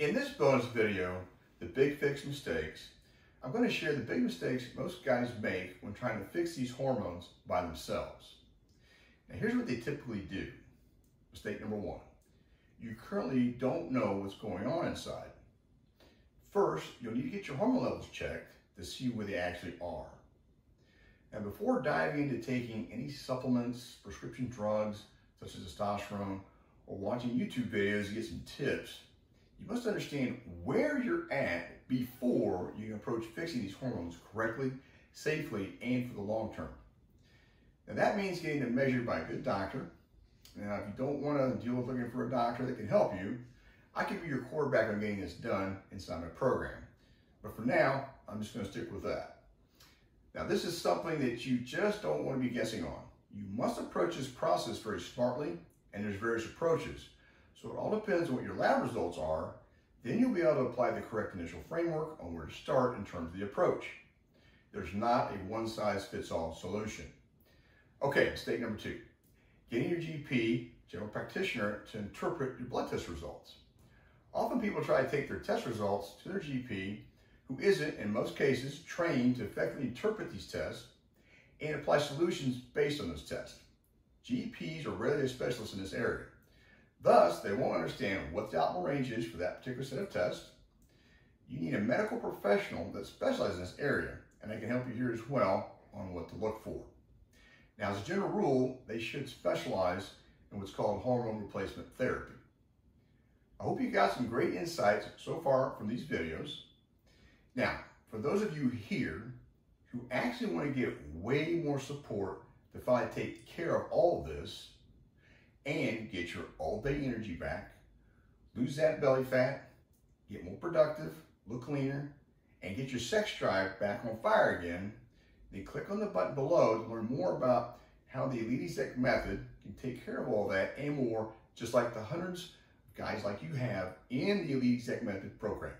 In this bonus video, The Big Fix Mistakes, I'm going to share the big mistakes most guys make when trying to fix these hormones by themselves. Now here's what they typically do. Mistake number one, you currently don't know what's going on inside. First, you'll need to get your hormone levels checked to see where they actually are. And before diving into taking any supplements, prescription drugs, such as testosterone, or watching YouTube videos to get some tips, you must understand where you're at before you can approach fixing these hormones correctly, safely, and for the long term. Now that means getting them measured by a good doctor. Now, if you don't want to deal with looking for a doctor that can help you, I can be your quarterback on getting this done inside my program. But for now, I'm just going to stick with that. Now, this is something that you just don't want to be guessing on. You must approach this process very smartly, and there's various approaches. So it all depends on what your lab results are. Then you'll be able to apply the correct initial framework on where to start in terms of the approach. There's not a one-size-fits-all solution. Okay, mistake number two. Getting your GP, general practitioner, to interpret your blood test results. Often people try to take their test results to their GP who isn't, in most cases, trained to effectively interpret these tests and apply solutions based on those tests. GPs are rarely specialists in this area. Thus, they won't understand what the optimal range is for that particular set of tests. You need a medical professional that specializes in this area, and they can help you here as well on what to look for. Now, as a general rule, they should specialize in what's called hormone replacement therapy. I hope you got some great insights so far from these videos. Now, for those of you here who actually want to get way more support to finally take care of all this and get your all-day energy back, lose that belly fat, get more productive, look cleaner, and get your sex drive back on fire again, then click on the button below to learn more about how the Elite Exec method can take care of all that and more, just like the hundreds of guys like you have in the Elite Exec method program.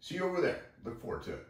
See you over there. Look forward to it.